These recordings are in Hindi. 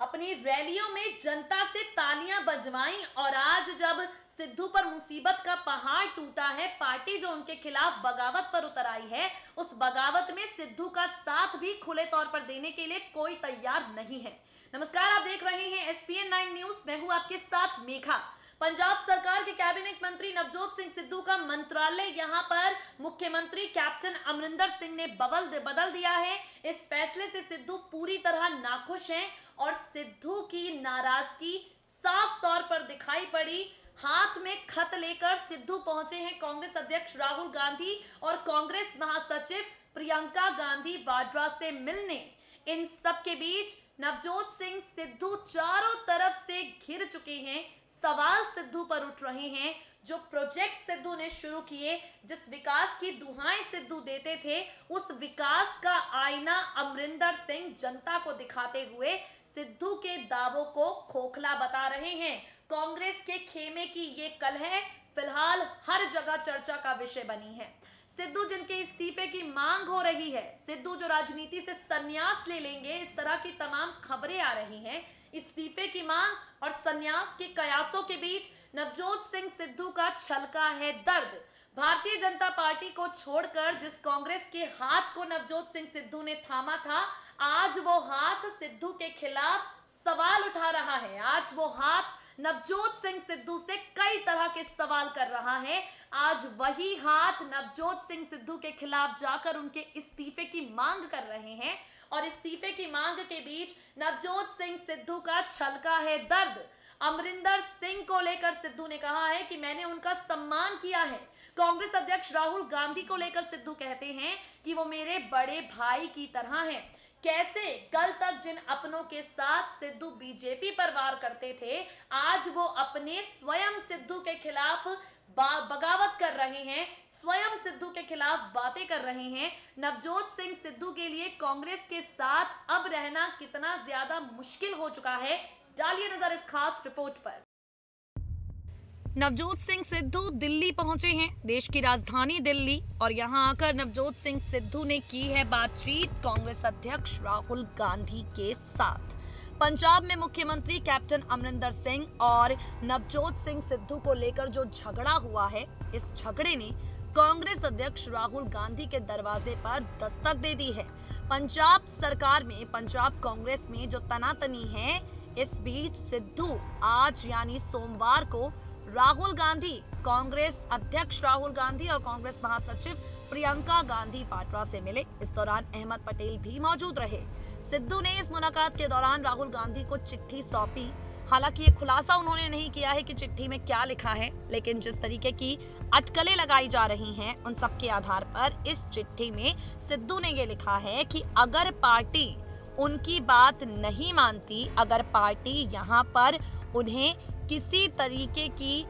अपनी रैलियों में जनता से तालियाँ बजवाई और आज जब सिद्धू पर मुसीबत का पहाड़ टूटा है, पार्टी जो उनके खिलाफ बगावत पर उतर आई है, उस बगावत में सिद्धू का साथ भी खुले तौर पर देने के लिए कोई तैयार नहीं है। नमस्कार, आप देख रहे हैं एसपीएन नाइन न्यूज़ मैं हूँ आपके साथ मेघा। पंजाब सरकार के कैबिनेट मंत्री नवजोत सिंह सिद्धू का मंत्रालय, यहाँ पर मुख्यमंत्री कैप्टन अमरिंदर सिंह ने बबल बदल दिया है। इस फैसले से सिद्धू पूरी तरह नाखुश हैं और सिद्धू की नाराज़गी साफ़ तौर पर दिखाई पड़ी। हाथ में खत लेकर सिद्धू पहुँचे हैं कांग्रेस अध्यक्ष राहुल गांधी और कांग्रेस महासचिव प्रियंका गांधी वाड्रा से मिलने। इन सब के बीच नवजोत सिंह सिद्धू चारों तरफ़ से घिर चुके हैं। सवाल सिद्धू पर उठ रहे हैं, जो प्रोजेक्ट सिद्धू ने शुरू किए, जिस विकास की दुहाएँ सिद्धू देते थे, उस विकास का आईना अमरिंदर सिंह जनता को दिखाते हुए सिद्धू के दावों को खोखला बता रहे हैं। कांग्रेस के खेमे की ये कल है, फ़िलहाल हर जगह चर्चा का विषय बनी है। सिद्धू जिनके इस्तीफे की मांग हो रही है, सिद्धू जो राजनीति से संन्यास ले लेंगे, इस तरह की तमाम खबरें आ रही हैं इस्तीफे की मांग और संन्यास के कयासों के बीच नवजोत सिंह सिद्धू का छलका है दर्द। भारतीय जनता पार्टी को छोड़कर जिस कांग्रेस के हाथ को नवजोत सिंह सिद्धू ने थामा था, आज वो हाथ सिद्धू के खिलाफ सवाल उठा रहा है। आज वो हाथ नवजोत सिंह सिद्धू से कई तरह के सवाल कर रहा है। आज वही हाथ नवजोत सिंह सिद्धू के खिलाफ जाकर उनके इस्तीफे की मांग कर रहे हैं। और इस्तीफे की मांग के बीच नवजोत सिंह सिद्धू का छलका है दर्द। अमरिंदर सिंह को लेकर सिद्धू ने कहा है कि मैंने उनका सम्मान किया है। कांग्रेस अध्यक्ष राहुल गांधी को लेकर सिद्धू कहते हैं कि वो मेरे बड़े भाई की तरह हैं। कैसे कल तक जिन अपनों के साथ सिद्धू बीजेपी पर वार करते थे, आज वो अपने स्वयं सिद्धू के खिलाफ बगावत कर रहे हैं, स्वयं सिद्धू के खिलाफ बातें कर रहे हैं। नवजोत सिंह सिद्धू के लिए कांग्रेस के साथ अब रहना कितना ज़्यादा मुश्किल हो चुका है। डालिए नज़र इस खास रिपोर्ट पर। नवजोत सिंह सिद्धू दिल्ली पहुँचे हैं। देश की राजधानी दिल्ली। और यहाँ आकर नवजोत सिंह सिद्धू ने की है बातचीत कांग्रेस अध्यक्ष राहुल गांधी के साथ। पंजाब में मुख्यमंत्री कैप्टन अमरिंदर सिंह और नवजोत सिंह सिद्धू को लेकर जो झगड़ा हुआ है, इस झगड़े ने कांग्रेस अध्यक्ष राहुल गांधी के दरवाजे पर दस्तक दे दी है। पंजाब सरकार में, पंजाब कांग्रेस में जो तनातनी है, इस बीच सिद्धू आज यानी सोमवार को राहुल गांधी, कांग्रेस अध्यक्ष राहुल गांधी और कांग्रेस महासचिव प्रियंका गांधी वाड्रा से मिले। इस दौरान अहमद पटेल भी मौजूद रहे। सिद्धू ने इस मुलाकात के दौरान राहुल गांधी को चिट्ठी सौंपी। हालाँकि ये खुलासा उन्होंने नहीं किया है कि चिट्ठी में क्या लिखा है, लेकिन जिस तरीके की अटकलें लगाई जा रही हैं, उन सब के आधार पर इस चिट्ठी में सिद्धू ने ये लिखा है कि अगर पार्टी उनकी बात नहीं मानती, अगर पार्टी यहाँ पर उन्हें किसी तरीके की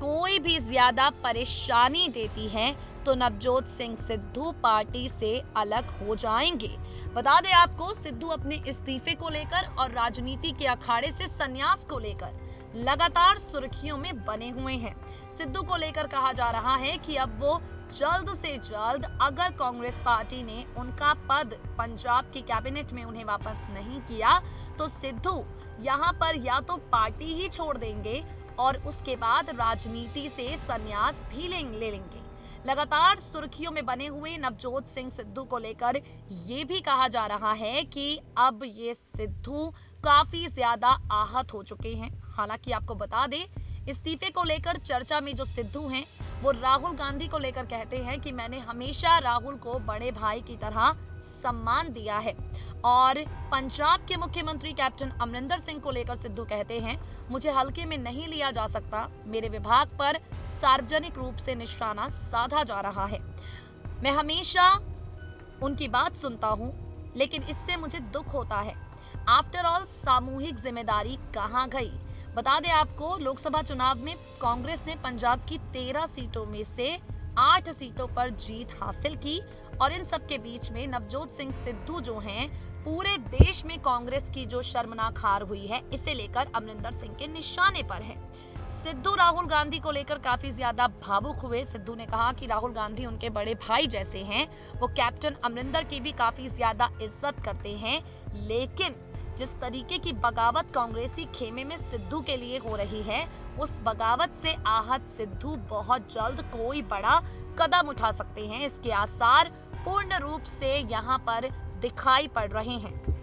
कोई भी ज़्यादा परेशानी देती है तो नवजोत सिंह सिद्धू पार्टी से अलग हो जाएँगे। बता दें आपको, सिद्धू अपने इस्तीफे को लेकर और राजनीति के अखाड़े से संन्यास को लेकर लगातार सुर्खियों में बने हुए हैं। सिद्धू को लेकर कहा जा रहा है कि अब वो जल्द से जल्द अगर कांग्रेस पार्टी ने उनका पद पंजाब की कैबिनेट में उन्हें वापस नहीं किया तो सिद्धू यहाँ पर या तो पार्टी ही छोड़ देंगे और उसके बाद राजनीति से संन्यास भी ले लेंगे। लगातार सुर्खियों में बने हुए नवजोत सिंह सिद्धू को लेकर ये भी कहा जा रहा है कि अब ये सिद्धू काफ़ी ज़्यादा आहत हो चुके हैं। हालाँकि आपको बता दें, इस्तीफे को लेकर चर्चा में जो सिद्धू हैं वो राहुल गांधी को लेकर कहते हैं कि मैंने हमेशा राहुल को बड़े भाई की तरह सम्मान दिया है। और पंजाब के मुख्यमंत्री कैप्टन अमरिंदर सिंह को लेकर सिद्धू कहते हैं, मुझे हल्के में नहीं लिया जा सकता, मेरे विभाग पर सार्वजनिक रूप से निशाना साधा जा रहा है। मैं हमेशा उनकी बात सुनता हूँ, लेकिन इससे मुझे दुख होता है। आफ्टर ऑल सामूहिक ज़िम्मेदारी कहाँ गई? बता दें आपको, लोकसभा चुनाव में कांग्रेस ने पंजाब की तेरह सीटों में से आठ सीटों पर जीत हासिल की और इन सब के बीच में नवजोत सिंह सिद्धू जो हैं, पूरे देश में कांग्रेस की जो शर्मनाक हार हुई है, इसे लेकर अमरिंदर सिंह के निशाने पर है। सिद्धू राहुल गांधी को लेकर काफ़ी ज़्यादा भावुक हुए। सिद्धू ने कहा कि राहुल गांधी उनके बड़े भाई जैसे हैं, वो कैप्टन अमरिंदर की भी काफ़ी ज़्यादा इज़्ज़त करते हैं, लेकिन जिस तरीके की बगावत कांग्रेसी खेमे में सिद्धू के लिए हो रही है, उस बगावत से आहत सिद्धू बहुत जल्द कोई बड़ा कदम उठा सकते हैं। इसके आसार पूर्ण रूप से यहाँ पर दिखाई पड़ रहे हैं।